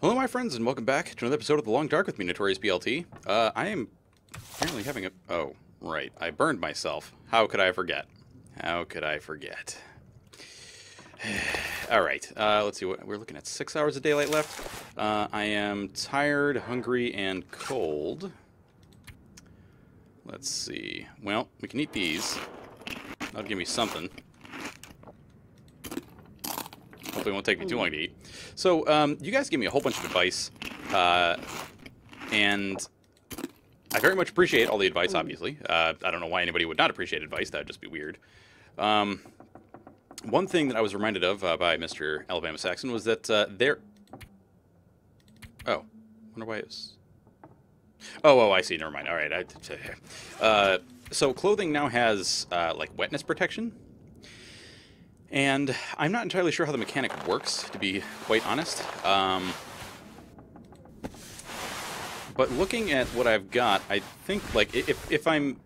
Hello, my friends, and welcome back to another episode of The Long Dark with me, Notorious BLT. Uh, I am apparently having a... Oh, right. I burned myself. How could I forget? How could I forget? All right. Uh, let's see. What, we're looking at six hours of daylight left. Uh, I am tired, hungry, and cold. Let's see. Well, we can eat these. That'll give me something. Hopefully it won't take me too long to eat. So, um, you guys gave me a whole bunch of advice, uh, and I very much appreciate all the advice, obviously. Uh, I don't know why anybody would not appreciate advice. That would just be weird. Um, one thing that I was reminded of uh, by Mr. Alabama Saxon was that uh, there... Oh. wonder why it was... Oh, oh, I see. Never mind. All right. I, uh, so clothing now has, uh, like, wetness protection. And I'm not entirely sure how the mechanic works, to be quite honest. Um, but looking at what I've got, I think, like, if, if I'm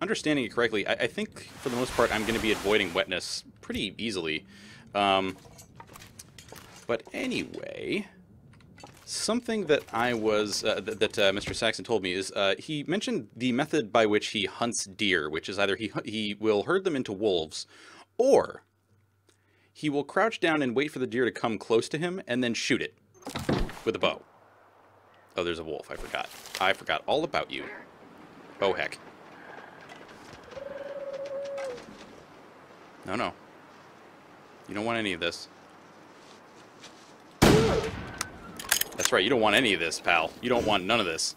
understanding it correctly, I, I think, for the most part, I'm going to be avoiding wetness pretty easily. Um, but anyway, something that I was, uh, th that uh, Mr. Saxon told me is, uh, he mentioned the method by which he hunts deer, which is either he, he will herd them into wolves, or he will crouch down and wait for the deer to come close to him and then shoot it with a bow. Oh, there's a wolf. I forgot. I forgot all about you. Oh, heck. No, no. You don't want any of this. That's right, you don't want any of this, pal. You don't want none of this.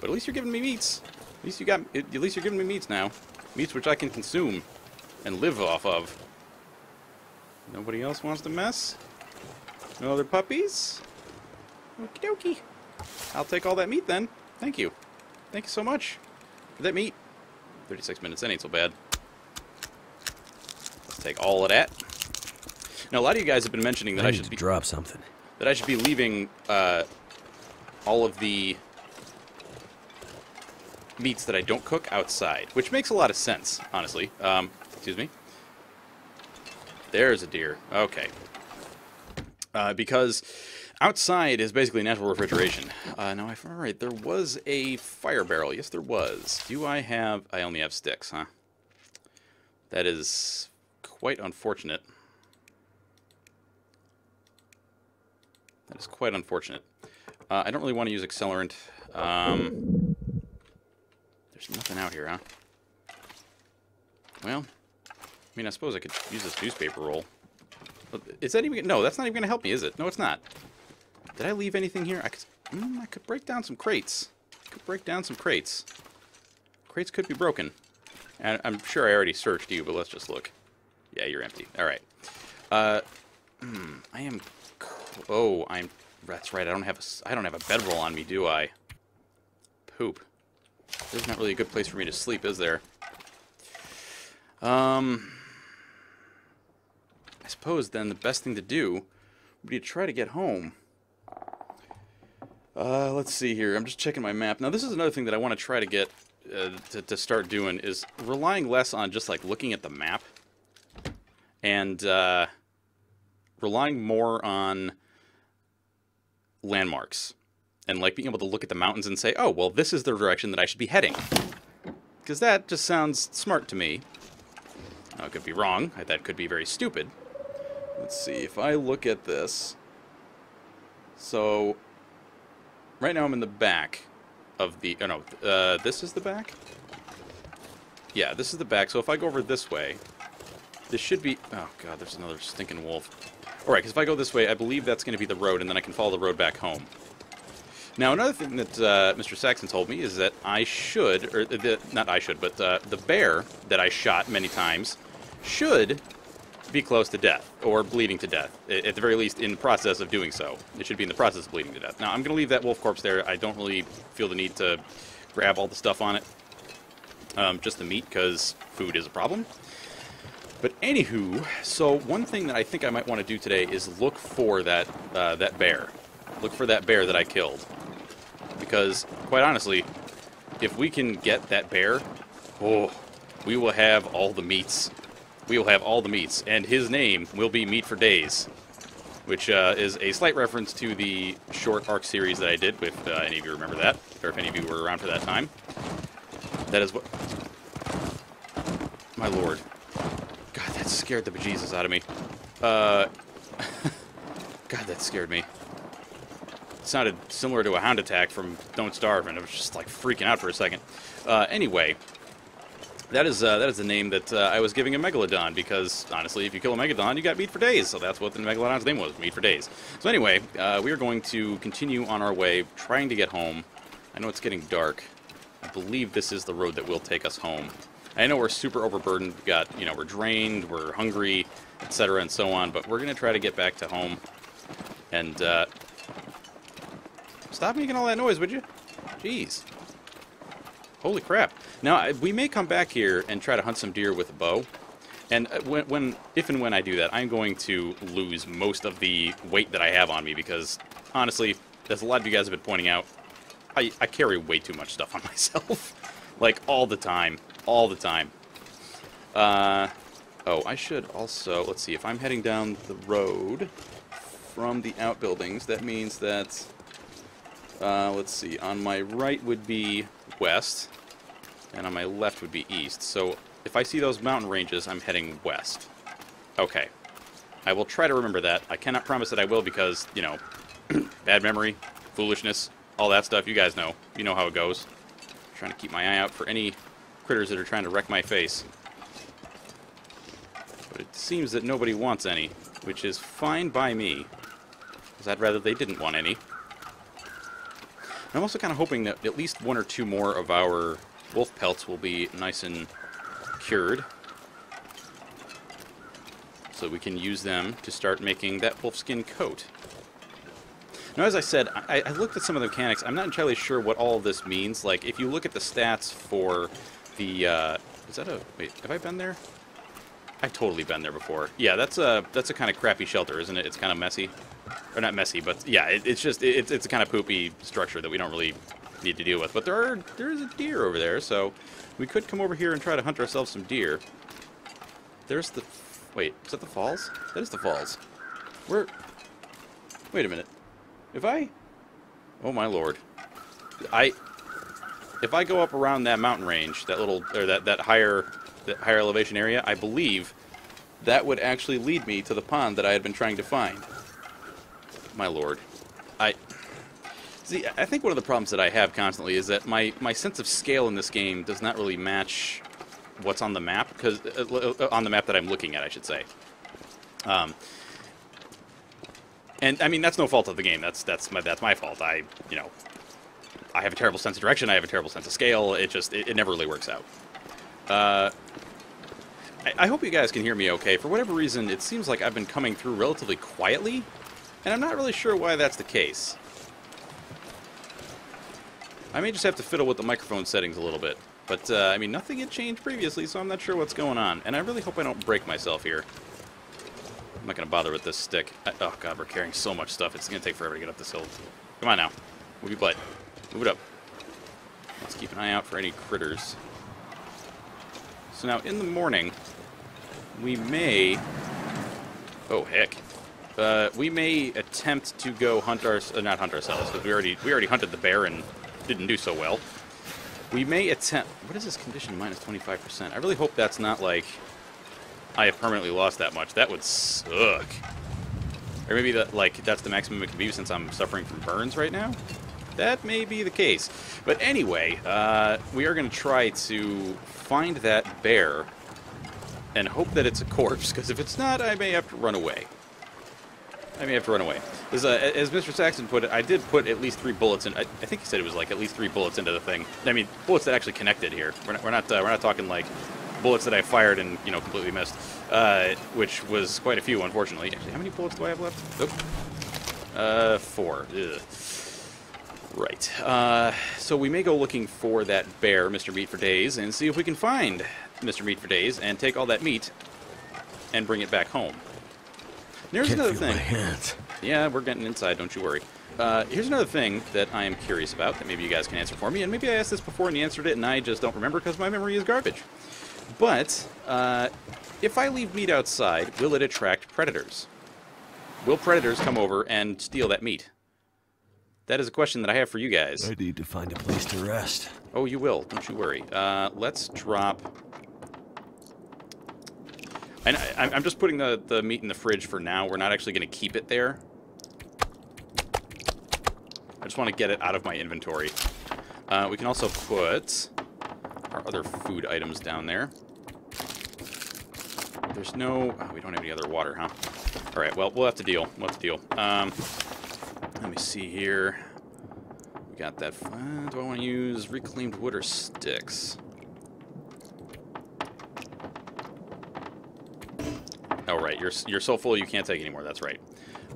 But at least you're giving me meats. At least you got at least you're giving me meats now. Meats which I can consume and live off of. Nobody else wants to mess? No other puppies? Okie dokie. I'll take all that meat then. Thank you. Thank you so much for that meat. 36 minutes, that ain't so bad. Let's take all of that. Now, a lot of you guys have been mentioning that I, I should be drop something. that I should be leaving uh, all of the meats that I don't cook outside, which makes a lot of sense, honestly. Um, excuse me. There's a deer. Okay. Uh, because outside is basically natural refrigeration. Uh, now, if I'm right, there was a fire barrel. Yes, there was. Do I have... I only have sticks, huh? That is quite unfortunate. That is quite unfortunate. Uh, I don't really want to use accelerant. Um, there's nothing out here, huh? Well, I mean, I suppose I could use this newspaper roll. Is that even... No, that's not even going to help me, is it? No, it's not. Did I leave anything here? I could, mm, I could break down some crates. I could break down some crates. Crates could be broken. And I'm sure I already searched you, but let's just look. Yeah, you're empty. All right. Uh, hmm, I am... Oh, I'm... That's right. I don't have a, I don't have a bedroll on me, do I? Poop. There's not really a good place for me to sleep, is there? Um... I suppose then the best thing to do would be to try to get home. Uh, let's see here. I'm just checking my map. Now, this is another thing that I want to try to get uh, to, to start doing is relying less on just like looking at the map and uh, relying more on landmarks and like being able to look at the mountains and say, oh, well, this is the direction that I should be heading. Because that just sounds smart to me. I could be wrong. That could be very stupid. Let's see. If I look at this. So, right now I'm in the back of the... Oh, no. Uh, this is the back? Yeah, this is the back. So if I go over this way, this should be... Oh, God, there's another stinking wolf. Alright, because if I go this way, I believe that's going to be the road, and then I can follow the road back home. Now, another thing that uh, Mr. Saxon told me is that I should, or the, not I should, but uh, the bear that I shot many times should be close to death, or bleeding to death. At the very least, in the process of doing so. It should be in the process of bleeding to death. Now, I'm going to leave that wolf corpse there. I don't really feel the need to grab all the stuff on it. Um, just the meat, because food is a problem. But anywho, so one thing that I think I might want to do today is look for that uh, that bear. Look for that bear that I killed. Because, quite honestly, if we can get that bear, oh, we will have all the meats. We will have all the meats, and his name will be Meat for Days. which uh, is a slight reference to the short ARK series that I did, if uh, any of you remember that, or if any of you were around for that time. That is what... My lord. God, that scared the bejesus out of me. Uh... God, that scared me. It sounded similar to a hound attack from Don't Starve, and I was just, like, freaking out for a second. Uh, anyway, that is uh, that is the name that uh, I was giving a Megalodon because honestly, if you kill a Megalodon, you got meat for days. So that's what the Megalodon's name was, meat for days. So anyway, uh, we are going to continue on our way, trying to get home. I know it's getting dark. I believe this is the road that will take us home. I know we're super overburdened. We got you know we're drained, we're hungry, etc. and so on. But we're gonna try to get back to home. And uh, stop making all that noise, would you? Jeez. Holy crap. Now, we may come back here and try to hunt some deer with a bow. And uh, when, when, if and when I do that, I'm going to lose most of the weight that I have on me because, honestly, as a lot of you guys have been pointing out, I, I carry way too much stuff on myself. like, all the time. All the time. Uh, oh, I should also, let's see, if I'm heading down the road from the outbuildings, that means that, uh, let's see, on my right would be west, and on my left would be east. So if I see those mountain ranges, I'm heading west. Okay. I will try to remember that. I cannot promise that I will because, you know, bad memory, foolishness, all that stuff. You guys know. You know how it goes. I'm trying to keep my eye out for any critters that are trying to wreck my face. But it seems that nobody wants any, which is fine by me. Because I'd rather they didn't want any. I'm also kind of hoping that at least one or two more of our wolf pelts will be nice and cured. So we can use them to start making that wolfskin coat. Now, as I said, I, I, looked at some of the mechanics. I'm not entirely sure what all of this means. Like, if you look at the stats for the... Uh, is that a... Wait, have I been there? I've totally been there before. Yeah, that's a, that's a kind of crappy shelter, isn't it? It's kind of messy. Or not messy, but yeah, it, it's just it, it's a kind of poopy structure that we don't really need to deal with. But there are there is a deer over there, so we could come over here and try to hunt ourselves some deer. There's the wait, is that the falls? That is the falls. Where? Wait a minute. If I, oh my lord, I if I go up around that mountain range, that little or that that higher that higher elevation area, I believe that would actually lead me to the pond that I had been trying to find my lord. I see. I think one of the problems that I have constantly is that my my sense of scale in this game does not really match what's on the map because uh, uh, on the map that I'm looking at, I should say. Um, and I mean that's no fault of the game. That's that's my that's my fault. I you know I have a terrible sense of direction. I have a terrible sense of scale. It just it, it never really works out. Uh, I, I hope you guys can hear me okay. For whatever reason, it seems like I've been coming through relatively quietly and I'm not really sure why that's the case. I may just have to fiddle with the microphone settings a little bit. But, uh, I mean, nothing had changed previously, so I'm not sure what's going on. And I really hope I don't break myself here. I'm not going to bother with this stick. I, oh, God, we're carrying so much stuff. It's going to take forever to get up this hill. Come on now. Move your butt. Move it up. Let's keep an eye out for any critters. So now, in the morning, we may... Oh, heck. Uh, we may attempt to go hunt our uh, not hunt ourselves because we already we already hunted the bear and didn't do so well. We may attempt. What is this condition? Minus 25%. I really hope that's not like I have permanently lost that much. That would suck. Or maybe that like that's the maximum it can be since I'm suffering from burns right now. That may be the case. But anyway, uh, we are going to try to find that bear and hope that it's a corpse, because if it's not, I may have to run away. I may have to run away. As, uh, as Mr. Saxon put it, I did put at least three bullets in. I, I, think he said it was like at least three bullets into the thing. I mean, bullets that actually connected here. We're not we're not, uh, we're not talking like bullets that I fired and you know completely missed, uh, which was quite a few, unfortunately. Actually, how many bullets do I have left? Oh, uh, four. Ugh. Right. Uh, so we may go looking for that bear, Mr. Meat for Days, and see if we can find Mr. Meat for Days and take all that meat and bring it back home. Here's Can't another thing. Yeah, we're getting inside, don't you worry. Uh, here's another thing that I am curious about that maybe you guys can answer for me, and maybe I asked this before and you answered it and I just don't remember because my memory is garbage. But, uh, if I leave meat outside, will it attract predators? Will predators come over and steal that meat? That is a question that I have for you guys. I need to find a place to rest. Oh, you will. Don't you worry. Uh, let's drop... And I, I'm just putting the, the meat in the fridge for now. We're not actually going to keep it there. I just want to get it out of my inventory. Uh, we can also put our other food items down there. There's no... Oh, we don't have any other water, huh? All right, well, we'll have to deal. We'll have to deal. Um, let me see here. We got that. Uh, do I want to use reclaimed wood or sticks? Oh, right. You're, you're so full you can't take anymore. That's right.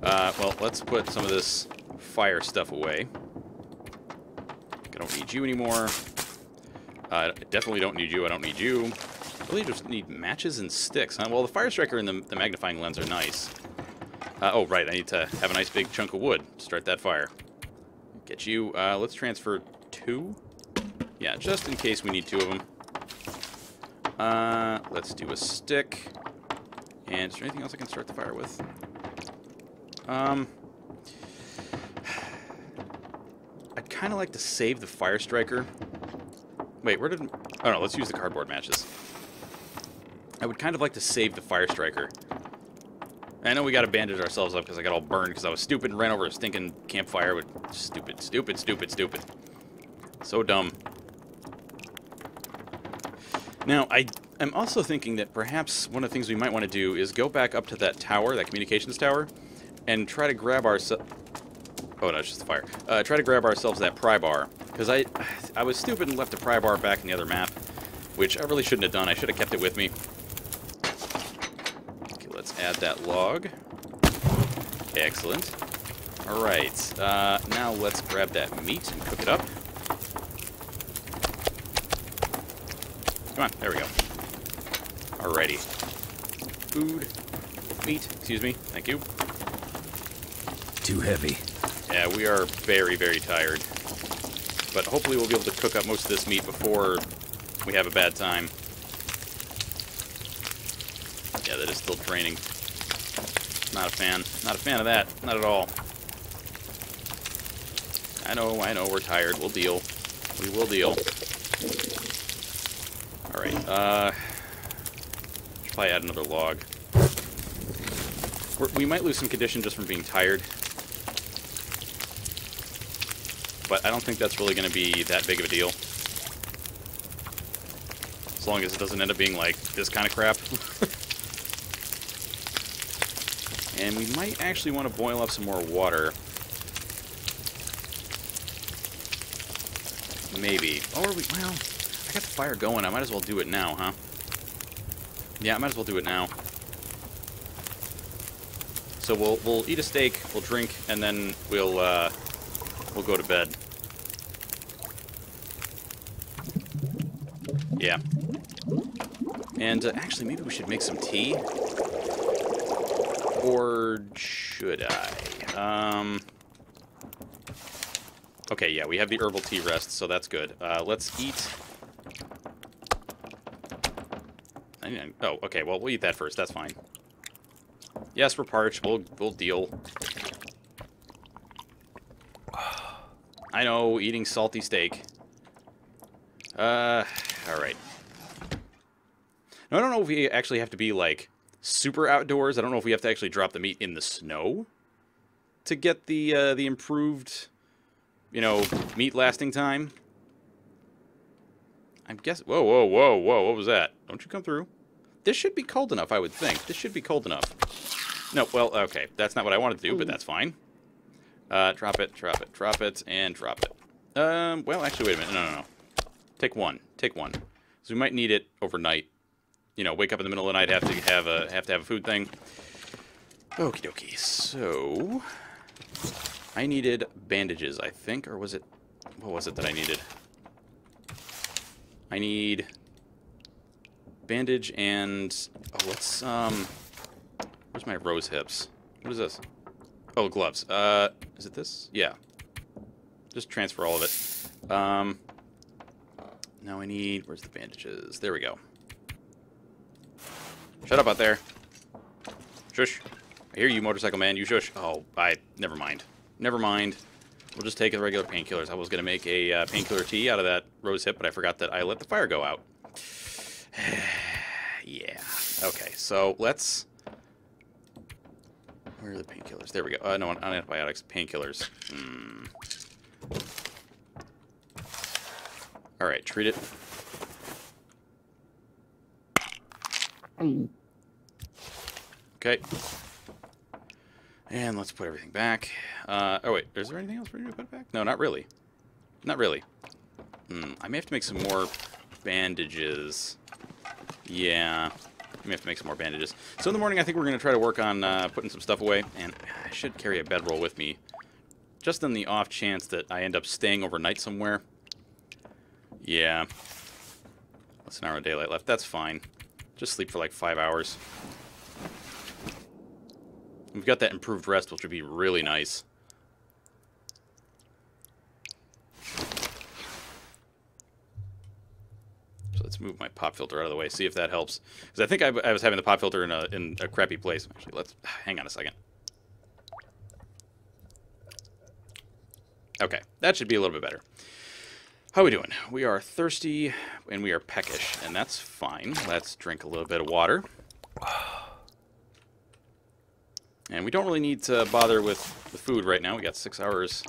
Uh, well, let's put some of this fire stuff away. I don't need you anymore. Uh, I definitely don't need you. I don't need you. I really just need matches and sticks. Huh? Well, the fire striker and the, the magnifying lens are nice. Uh, oh, right. I need to have a nice big chunk of wood to start that fire. Get you. Uh, let's transfer two. Yeah, just in case we need two of them. Uh, let's do a stick. And is there anything else I can start the fire with? Um, I'd kind of like to save the fire striker. Wait, where did... Oh, no, let's use the cardboard matches. I would kind of like to save the fire striker. I know we got to bandage ourselves up because I got all burned because I was stupid and ran over a stinking campfire with... Stupid, stupid, stupid, stupid. So dumb. Now, I am also thinking that perhaps one of the things we might want to do is go back up to that tower, that communications tower, and try to grab ourselves... Oh, no, it's just the fire. Uh, try to grab ourselves that pry bar. Because I, I was stupid and left a pry bar back in the other map, which I really shouldn't have done. I should have kept it with me. Add that log. Excellent. All right, uh, now let's grab that meat and cook it up. Come on, there we go. Alrighty. Food. Meat, excuse me. Thank you. Too heavy. Yeah, we are very, very tired. But hopefully we'll be able to cook up most of this meat before we have a bad time. Yeah, that is still draining. Not a fan. Not a fan of that. Not at all. I know, I know, we're tired. We'll deal. We will deal. Alright, uh... Should probably add another log. We're, we might lose some condition just from being tired. But I don't think that's really going to be that big of a deal. As long as it doesn't end up being like this kind of crap. and we might actually want to boil up some more water. Maybe. Or we, well, I got the fire going. I might as well do it now, huh? Yeah, I might as well do it now. So we'll we'll eat a steak, we'll drink, and then we'll uh, we'll go to bed. Yeah. And uh, actually, maybe we should make some tea. Or should I? Um. Okay, yeah, we have the herbal tea rest, so that's good. Uh, let's eat. Oh, okay, well, we'll eat that first. That's fine. Yes, we're parched. We'll, we'll deal. I know, eating salty steak. Uh, alright. Now, I don't know if we actually have to be, like, super outdoors. I don't know if we have to actually drop the meat in the snow to get the, uh, the improved, you know, meat lasting time. I'm guessing... Whoa, whoa, whoa, whoa, what was that? Don't you come through. This should be cold enough, I would think. This should be cold enough. No, well, okay. That's not what I wanted to do, but that's fine. Uh, drop it, drop it, drop it, and drop it. Um, well, actually, wait a minute. No, no, no. Take one. Take one. So we might need it overnight. You know, wake up in the middle of the night, have to have a have to have a food thing. Okie dokie. So I needed bandages, I think, or was it what was it that I needed? I need bandage and oh, let's um, where's my rose hips? What is this? Oh, gloves. Uh, is it this? Yeah. Just transfer all of it. Um, now I need, where's the bandages? There we go. Shut up out there. Shush. I hear you, motorcycle man. You shush. Oh, I... Never mind. Never mind. We'll just take the regular painkillers. I was going to make a uh, painkiller tea out of that rose hip, but I forgot that I let the fire go out. yeah. Okay, so let's... Where are the painkillers? There we go. Uh, no, on antibiotics. Painkillers. Hmm. Alright, treat it. Okay. And let's put everything back. Uh, oh, wait. Is there anything else for you to put back? No, not really. Not really. Hmm. I may have to make some more bandages. Yeah. I may have to make some more bandages. So in the morning, I think we're going to try to work on uh, putting some stuff away. And I should carry a bedroll with me. Just in the off chance that I end up staying overnight somewhere. Yeah. Less an hour of daylight left. That's fine. Just sleep for like five hours. We've got that improved rest, which would be really nice. So let's move my pop filter out of the way, see if that helps. Because I think I, I, was having the pop filter in a, in a crappy place. Actually, let's hang on a second. Okay, that should be a little bit better. How are we doing? We are thirsty and we are peckish, and that's fine. Let's drink a little bit of water. And we don't really need to bother with the food right now. We got six hours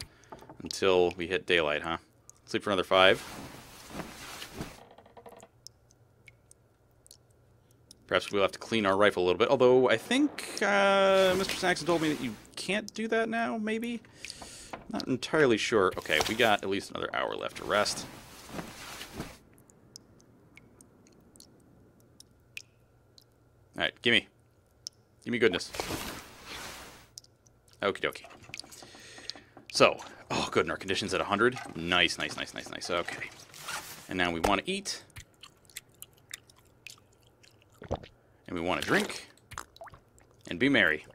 until we hit daylight, huh? Sleep for another five. Perhaps we'll have to clean our rifle a little bit. Although, I think uh, Mr. Saxon told me that you can't do that now, maybe? Not entirely sure. Okay, we got at least another hour left to rest. Alright, gimme. Gimme goodness. Okie dokie. So, oh good, and our condition's at 100. Nice, nice, nice, nice, nice. Okay. And now we want to eat. And we want to drink. And be merry.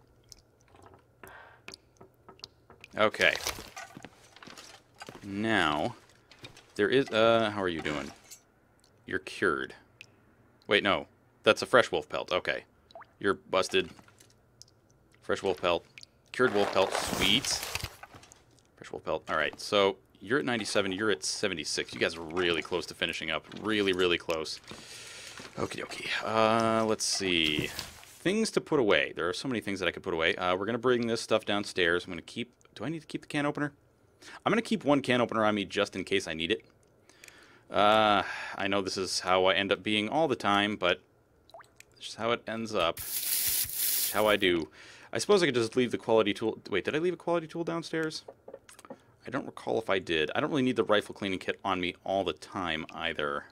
Okay. Now, there is, uh, how are you doing? You're cured. Wait, no. That's a fresh wolf pelt. Okay. You're busted. Fresh wolf pelt. Cured wolf pelt. Sweet. Fresh wolf pelt. Alright, so you're at 97. You're at 76. You guys are really close to finishing up. Really, really close. Okie dokie. Uh, let's see. Things to put away. There are so many things that I could put away. Uh, we're going to bring this stuff downstairs. I'm going to keep... Do I need to keep the can opener? I'm going to keep one can opener on me just in case I need it. Uh, I know this is how I end up being all the time, but it's just how it ends up. how I do. I suppose I could just leave the quality tool... Wait, did I leave a quality tool downstairs? I don't recall if I did. I don't really need the rifle cleaning kit on me all the time either.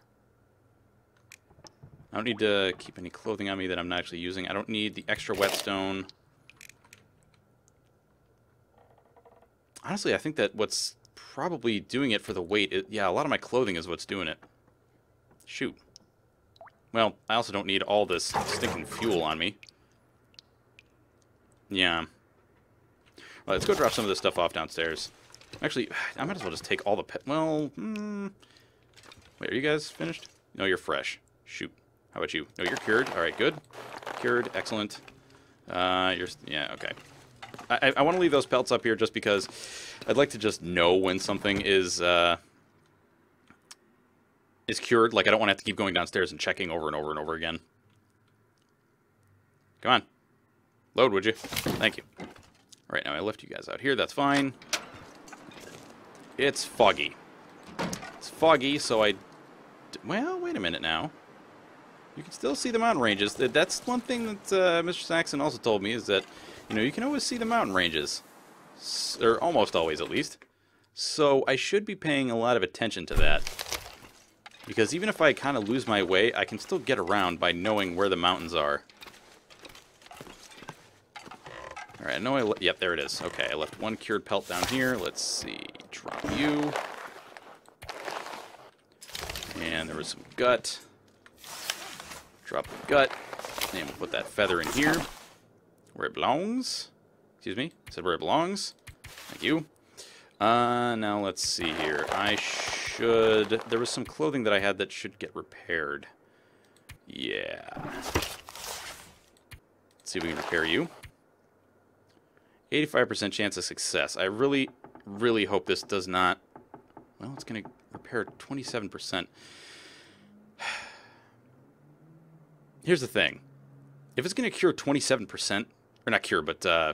I don't need to keep any clothing on me that I'm not actually using. I don't need the extra whetstone. Honestly, I think that what's probably doing it for the weight... Is, yeah, a lot of my clothing is what's doing it. Shoot. Well, I also don't need all this stinking fuel on me. Yeah. Well, let's go drop some of this stuff off downstairs. Actually, I might as well just take all the pet... Well, hmm... Wait, are you guys finished? No, you're fresh. Shoot. How about you? No, you're cured. All right, good. Cured. Excellent. Uh, you're... Yeah, okay. I, I want to leave those pelts up here just because I'd like to just know when something is... Uh, is cured. Like, I don't want to have to keep going downstairs and checking over and over and over again. Come on. Load, would you? Thank you. All right, now I left you guys out here. That's fine. It's foggy. It's foggy, so I... Well, wait a minute now. You can still see the mountain ranges. That's one thing that uh, Mr. Saxon also told me, is that, you know, you can always see the mountain ranges. Or almost always, at least. So I should be paying a lot of attention to that. Because even if I kind of lose my way, I can still get around by knowing where the mountains are. Alright, I know I... Yep, there it is. Okay, I left one cured pelt down here. Let's see. Drop you. And there was some gut. Drop the gut. And we'll put that feather in here. Where it belongs. Excuse me. I said where it belongs. Thank you. Uh, now let's see here. I should... There was some clothing that I had that should get repaired. Yeah. Let's see if we can repair you. 85% chance of success. I really, really hope this does not... Well, it's going to repair 27%. Here's the thing. If it's going to cure 27%, or not cure, but uh,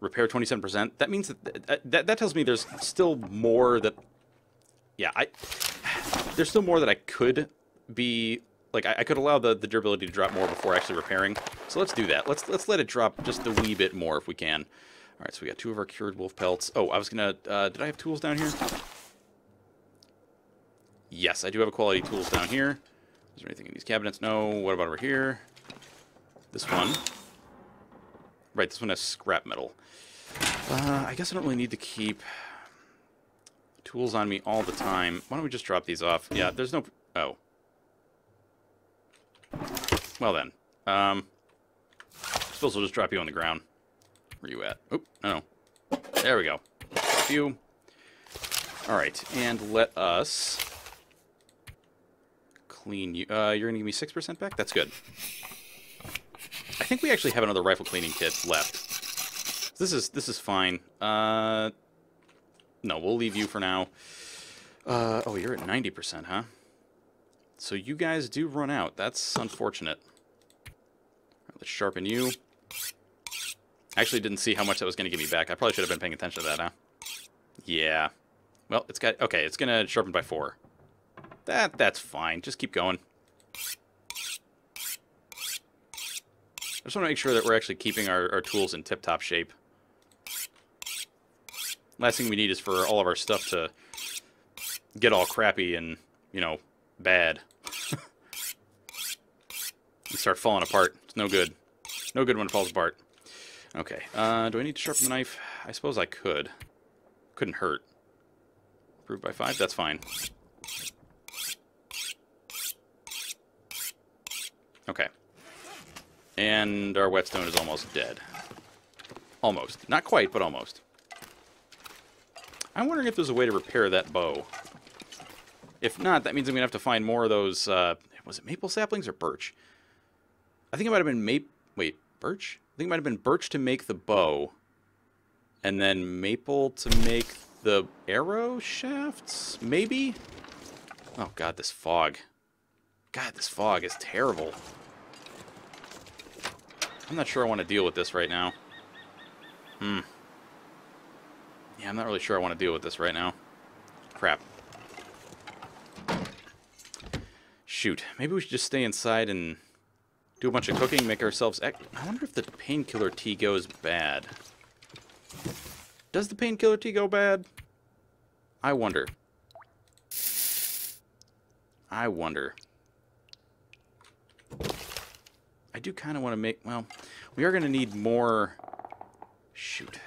repair 27%, that means that, that that tells me there's still more that yeah, I there's still more that I could be like I, I, could allow the, the durability to drop more before actually repairing. So let's do that. Let's let's let it drop just a wee bit more if we can. All right, so we got two of our cured wolf pelts. Oh, I was gonna. Uh, did I have tools down here? Yes, I do have a quality tools down here. Is there anything in these cabinets? No. What about over here? This one. Right, this one has scrap metal. Uh, I guess I don't really need to keep tools on me all the time. Why don't we just drop these off? Yeah, there's no... Oh. Well then. Um, I suppose we'll just drop you on the ground. Where you at? Oh, no. There we go. You. Alright, and let us clean you. Uh, you're going to give me 6% back? That's good. I think we actually have another rifle cleaning kit left. This is this is fine. Uh, no, we'll leave you for now. Uh, oh, you're at 90%, huh? So you guys do run out. That's unfortunate. Right, let's sharpen you. I actually didn't see how much that was going to give me back. I probably should have been paying attention to that, huh? Yeah. Well, it's got... Okay, it's going to sharpen by four. That That's fine. Just keep going. I just want to make sure that we're actually keeping our, our tools in tip-top shape. Last thing we need is for all of our stuff to get all crappy and, you know, bad. and start falling apart. It's no good. No good when it falls apart. Okay, uh, do I need to sharpen the knife? I suppose I could. Couldn't hurt. Improved by five? That's fine. Okay. And our whetstone is almost dead. Almost. Not quite, but almost. I'm wondering if there's a way to repair that bow. If not, that means I'm going to have to find more of those, uh, was it maple saplings or birch? I think it might have been maple, wait, birch? I think it might have been birch to make the bow, and then maple to make the arrow shafts, maybe? Oh god, this fog. God, this fog is terrible. I'm not sure I want to deal with this right now. Hmm. Yeah, I'm not really sure I want to deal with this right now. Crap. Shoot. Maybe we should just stay inside and do a bunch of cooking, make ourselves... I wonder if the painkiller tea goes bad. Does the painkiller tea go bad? I wonder. I wonder. I do kind of want to make... Well, we are going to need more... Shoot.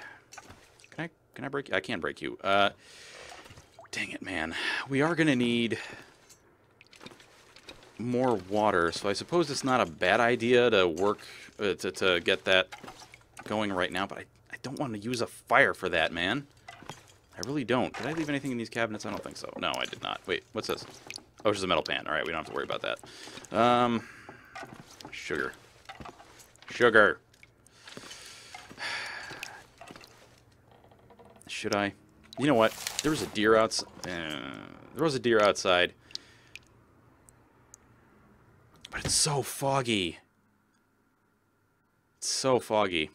Can I, can I break you? I can't break you. Uh, dang it, man. We are going to need more water, so I suppose it's not a bad idea to work... Uh, to, to get that going right now, but I, I don't want to use a fire for that, man. I really don't. Did I leave anything in these cabinets? I don't think so. No, I did not. Wait, what's this? Oh, it's just a metal pan. All right, we don't have to worry about that. Um, sugar. Sugar. Should I? You know what? There was a deer outside. Uh, there was a deer outside. But it's so foggy. It's so foggy.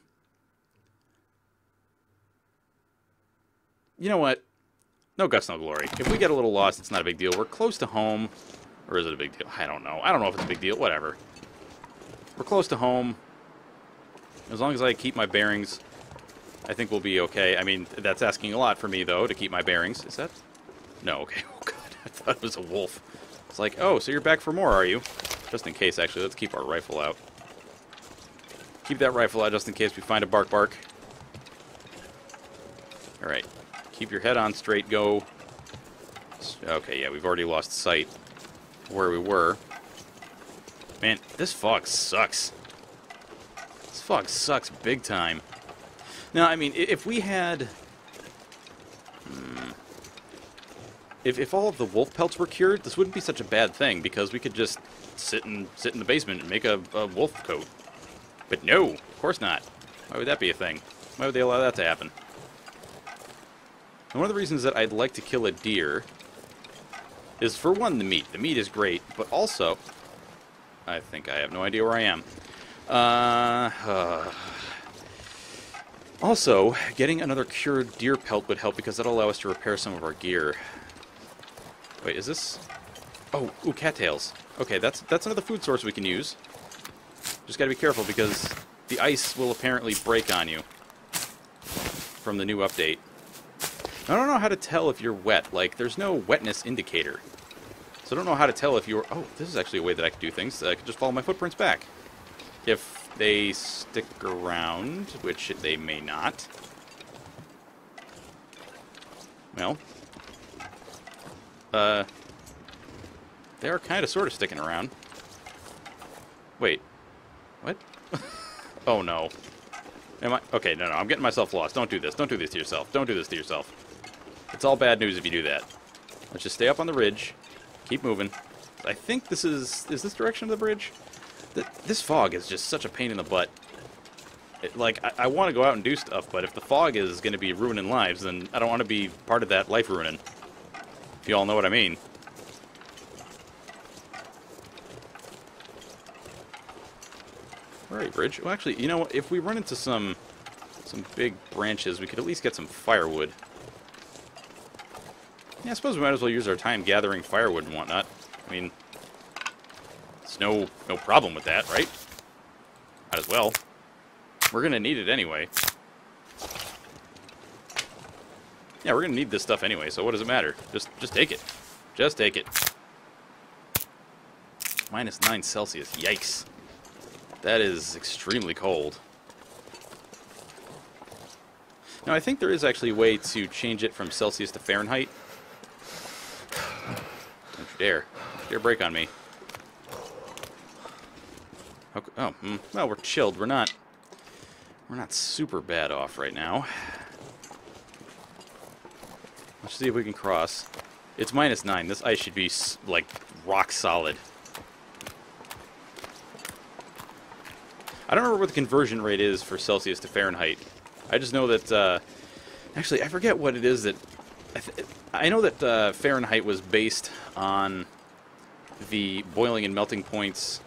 You know what? No guts, no glory. If we get a little lost, it's not a big deal. We're close to home. Or is it a big deal? I don't know. I don't know if it's a big deal. Whatever. We're close to home. As long as I keep my bearings, I think we'll be okay. I mean, that's asking a lot for me, though, to keep my bearings. Is that... No, okay. Oh, God. I thought it was a wolf. It's like, oh, so you're back for more, are you? Just in case, actually. Let's keep our rifle out. Keep that rifle out just in case we find a bark bark. Alright. Keep your head on straight. Go. Okay, yeah, we've already lost sight where we were. Man, this fog sucks fog sucks big time. Now, I mean, if we had... Hmm, if, if all of the wolf pelts were cured, this wouldn't be such a bad thing, because we could just sit in, sit in the basement and make a, a wolf coat. But no, of course not. Why would that be a thing? Why would they allow that to happen? And one of the reasons that I'd like to kill a deer is, for one, the meat. The meat is great, but also... I think I have no idea where I am. Uh, uh, also, getting another cured deer pelt would help because that'll allow us to repair some of our gear. Wait, is this... Oh, ooh, cattails. Okay, that's that's another food source we can use. Just gotta be careful because the ice will apparently break on you from the new update. I don't know how to tell if you're wet. Like, there's no wetness indicator. So I don't know how to tell if you're... Oh, this is actually a way that I can do things. I can just follow my footprints back. If they stick around, which they may not. Well. Uh... They're kind of sort of sticking around. Wait. What? oh, no. Am I? Okay, no, no, I'm getting myself lost. Don't do this. Don't do this to yourself. Don't do this to yourself. It's all bad news if you do that. Let's just stay up on the ridge. Keep moving. I think this is... Is this direction of the bridge? Th this fog is just such a pain in the butt. It, like, I, I want to go out and do stuff, but if the fog is going to be ruining lives, then I don't want to be part of that life ruining. If you all know what I mean. Alright, bridge. Well, actually, you know, what? if we run into some some big branches, we could at least get some firewood. Yeah, I suppose we might as well use our time gathering firewood and whatnot. I mean, no no problem with that, right? Might as well. We're gonna need it anyway. Yeah, we're gonna need this stuff anyway, so what does it matter? Just just take it. Just take it. Minus 9 Celsius. Yikes. That is extremely cold. Now, I think there is actually a way to change it from Celsius to Fahrenheit. Don't you dare. Dare break on me. Okay. Oh, mm, well, we're chilled. We're not... We're not super bad off right now. Let's see if we can cross. It's minus 9. This ice should be, like, rock solid. I don't remember what the conversion rate is for Celsius to Fahrenheit. I just know that, uh, actually, I forget what it is that, I, I know that uh, Fahrenheit was based on the boiling and melting points,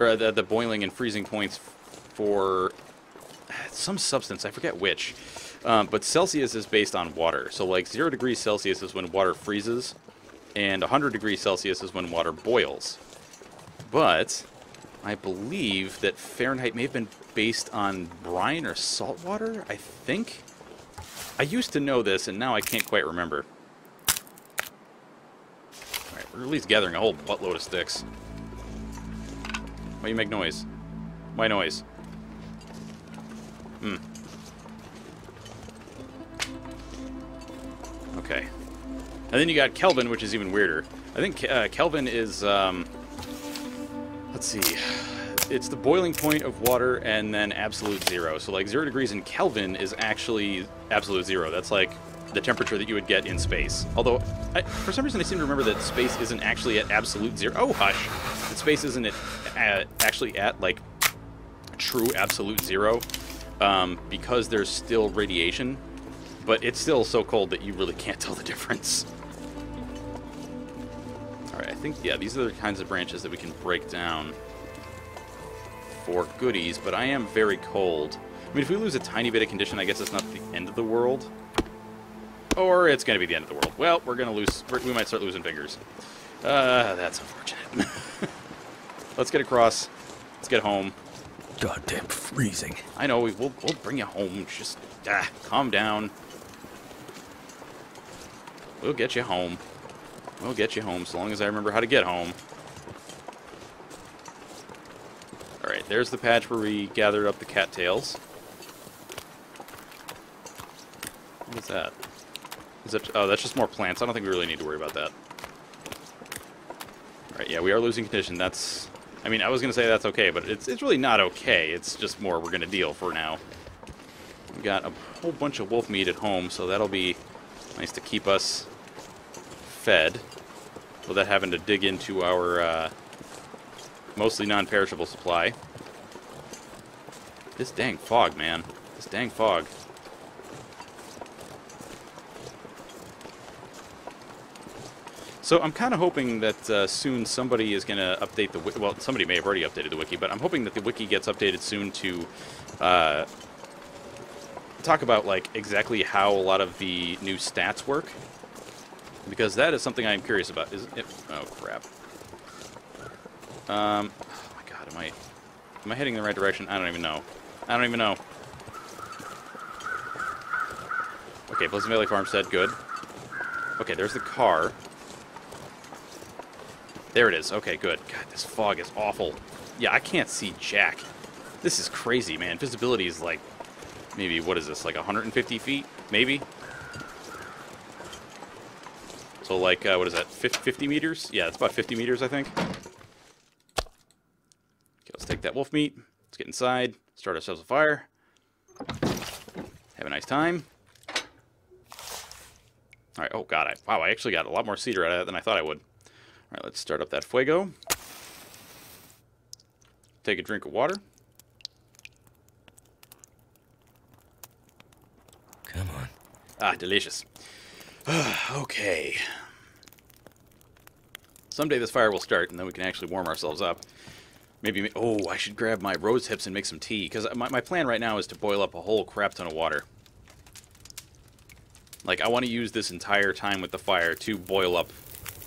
or the, the boiling and freezing points for some substance, I forget which. Um, but Celsius is based on water. So like 0 degrees Celsius is when water freezes, and 100 degrees Celsius is when water boils. But I believe that Fahrenheit may have been based on brine or salt water, I think? I used to know this, and now I can't quite remember. Alright, we're at least gathering a whole buttload of sticks. Why you make noise? Why noise? Hmm. Okay. And then you got Kelvin, which is even weirder. I think uh, Kelvin is... Um, let's see, it's the boiling point of water and then absolute zero. So like zero degrees in Kelvin is actually absolute zero. That's like the temperature that you would get in space. Although, I, for some reason I seem to remember that space isn't actually at absolute zero. Oh, hush. That space isn't at, at, actually at like true absolute zero um, because there's still radiation. But it's still so cold that you really can't tell the difference. Alright, I think, yeah, these are the kinds of branches that we can break down for goodies, but I am very cold. I mean, if we lose a tiny bit of condition, I guess it's not the end of the world. Or it's going to be the end of the world. Well, we're going to lose, we might start losing fingers. Uh, that's unfortunate. Let's get across. Let's get home. Goddamn freezing. I know, we'll, we'll bring you home. Just, ah, calm down. We'll get you home. We'll get you home, so long as I remember how to get home. Alright, there's the patch where we gathered up the cattails. What is that? Is. Oh, that's just more plants. I don't think we really need to worry about that. Alright, yeah, we are losing condition. That's... I mean, I was going to say that's okay, but it's, it's really not okay. It's just more we're going to deal for now. We've got a whole bunch of wolf meat at home, so that'll be nice to keep us fed without having to dig into our uh, mostly non-perishable supply. This dang fog, man. This dang fog. So I'm kind of hoping that uh, soon somebody is going to update the. Well, somebody may have already updated the wiki, but I'm hoping that the wiki gets updated soon to uh, talk about like exactly how a lot of the new stats work, because that is something I'm curious about. Is it? Oh crap. Um, oh my god, am I am I heading in the right direction? I don't even know. I don't even know. Okay, Pleasant Valley Farmstead, good. Okay, there's the car. There it is. Okay, good. God, this fog is awful. Yeah, I can't see jack. This is crazy, man. Visibility is like, maybe, what is this, like 150 feet? Maybe? So like, uh, what is that, 50 meters? Yeah, it's about 50 meters, I think. Okay, let's take that wolf meat. Let's get inside, start ourselves a fire. Have a nice time. All right, oh god, I, wow, I actually got a lot more cedar out of that than I thought I would. All right, let's start up that fuego. Take a drink of water. Come on. Ah, delicious. okay. Someday this fire will start, and then we can actually warm ourselves up. Maybe, oh, I should grab my rose hips and make some tea, because my, my plan right now is to boil up a whole crap ton of water. Like, I want to use this entire time with the fire to boil up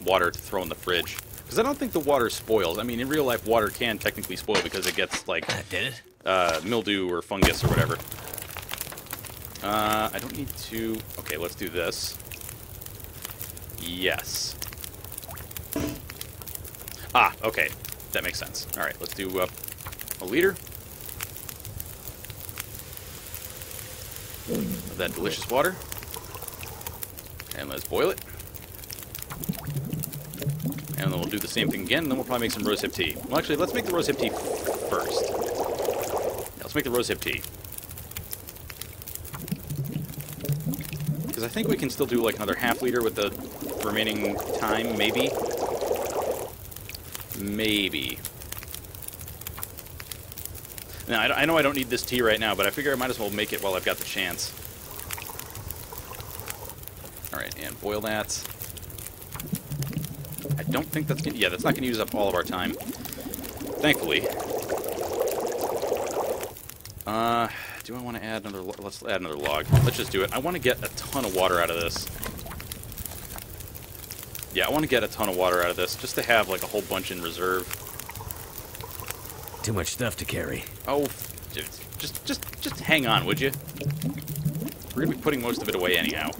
water to throw in the fridge. Because I don't think the water spoils. I mean, in real life, water can technically spoil because it gets, like, did it? uh, mildew or fungus or whatever. Uh, I don't need to... Okay, let's do this. Yes. Ah, okay. That makes sense. All right, let's do uh, a liter. Of that delicious water. And let's boil it. And then we'll do the same thing again, and then we'll probably make some rosehip tea. Well, actually, let's make the rosehip tea first. Yeah, let's make the rosehip tea. Because I think we can still do like another half liter with the remaining time, maybe. Maybe. Now, I, I know I don't need this tea right now, but I figure I might as well make it while I've got the chance. Alright, and boil that. I don't think that's gonna... Yeah, that's not gonna use up all of our time. Thankfully. Uh, do I want to add another... Let's add another log. Let's just do it. I want to get a ton of water out of this. Yeah, I want to get a ton of water out of this, just to have, like, a whole bunch in reserve. Too much stuff to carry. Oh, just, just, just hang on, would you? We're gonna be putting most of it away anyhow.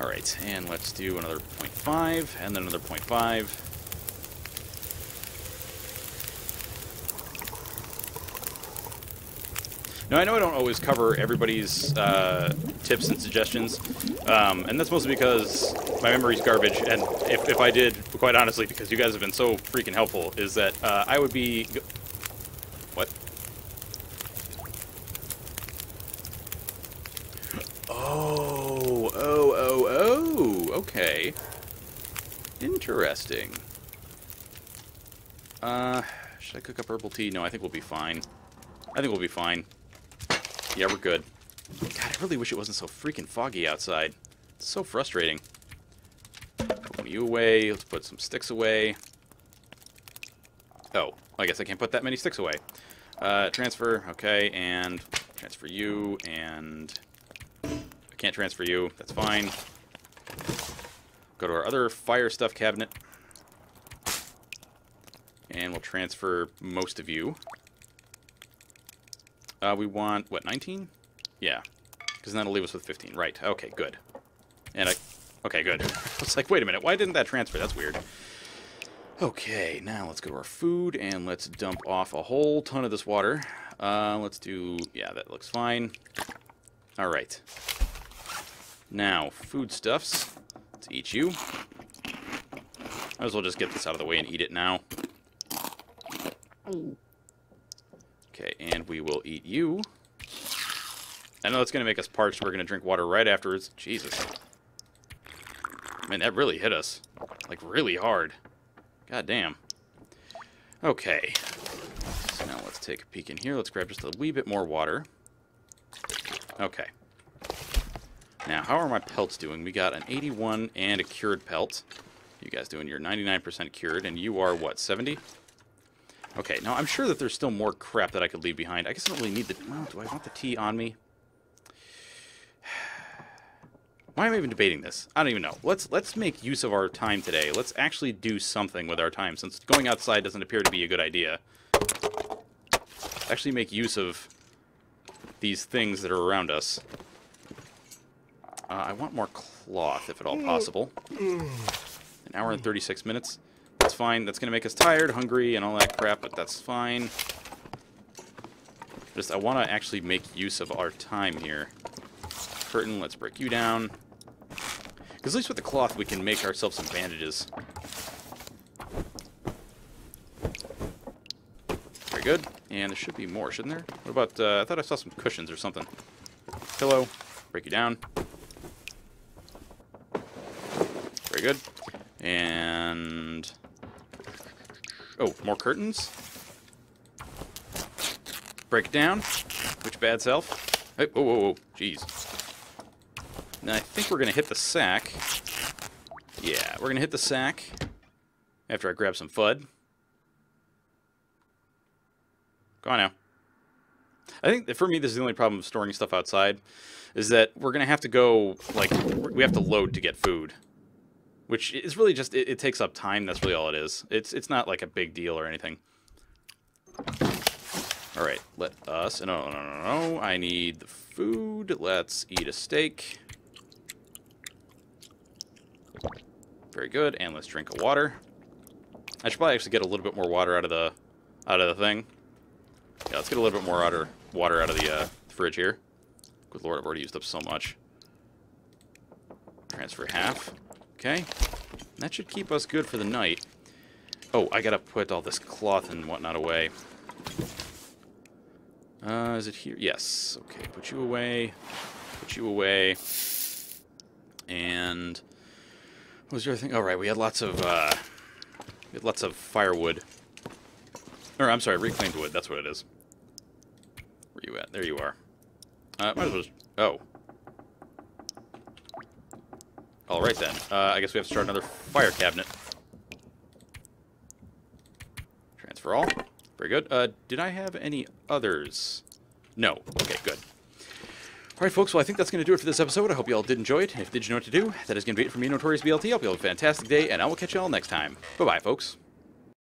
All right, and let's do another 0.5, and then another 0.5. Now, I know I don't always cover everybody's uh, tips and suggestions, um, and that's mostly because my memory's garbage, and if, if I did, quite honestly, because you guys have been so freaking helpful, is that uh, I would be... g- What? Oh, oh, oh, oh, okay. Interesting. Uh, should I cook up herbal tea? No, I think we'll be fine. I think we'll be fine. Yeah, we're good. God, I really wish it wasn't so freaking foggy outside. It's so frustrating. Put one of you away. Let's put some sticks away. Oh, I guess I can't put that many sticks away. Uh, transfer, okay, and transfer you, and I can't transfer you. That's fine. Go to our other fire stuff cabinet. And we'll transfer most of you. Uh, we want, what, 19? Yeah. Because that'll leave us with 15. Right. Okay, good. And I... Okay, good. It's like, wait a minute. Why didn't that transfer? That's weird. Okay, now let's go to our food, and let's dump off a whole ton of this water. Uh, let's do... Yeah, that looks fine. All right. Now, foodstuffs. Let's eat you. Might as well just get this out of the way and eat it now. Okay, and we will eat you. I know it's going to make us parched. We're going to drink water right afterwards. Jesus. Man, that really hit us. Like, really hard. God damn. Okay. So now let's take a peek in here. Let's grab just a wee bit more water. Okay. Now, how are my pelts doing? We got an 81 and a cured pelt. You guys doing your 99% cured, and you are, what, 70? Okay, now I'm sure that there's still more crap that I could leave behind. I guess I don't really need the... Well, do I want the tea on me? Why am I even debating this? I don't even know. Let's let's make use of our time today. Let's actually do something with our time, since going outside doesn't appear to be a good idea. Actually make use of these things that are around us. Uh, I want more cloth, if at all possible. An hour and 36 minutes. That's fine. That's going to make us tired, hungry, and all that crap, but that's fine. Just, I want to actually make use of our time here. Curtain, let's break you down. Because at least with the cloth, we can make ourselves some bandages. Very good. And there should be more, shouldn't there? What about, uh, I thought I saw some cushions or something. Pillow, break you down. Very good. And... Oh, more curtains. Break it down. Which bad self? Hey, whoa, whoa, whoa. Jeez. Now, I think we're going to hit the sack. Yeah, we're going to hit the sack after I grab some FUD. Go on now. I think for me, this is the only problem of storing stuff outside, is that we're going to have to go, like, we have to load to get food. Which is really just, it, it takes up time, that's really all it is. It's, it's not like a big deal or anything. Alright, let us, no, no, no, no, I need the food. Let's eat a steak. Very good, and let's drink a water. I should probably actually get a little bit more water out of the out of the thing. Yeah, let's get a little bit more water water out of the uh, fridge here. Good lord, I've already used up so much. Transfer half. Okay. That should keep us good for the night. Oh, I gotta put all this cloth and whatnot away. Uh, is it here? Yes. Okay, put you away. Put you away. And what was your thing? Oh, right, we had lots of, uh, we had lots of firewood. Or, I'm sorry, reclaimed wood, that's what it is. Where you at? There you are. Uh, might as well just, oh. Alright then, uh, I guess we have to start another fire cabinet. Transfer all. Very good. Uh, did I have any others? No. Okay, good. Alright, folks, well, I think that's going to do it for this episode. I hope you all did enjoy it. If did you know what to do, that is going to be it for me, Notorious BLT. I hope you all have a fantastic day, and I will catch you all next time. Bye-bye, folks.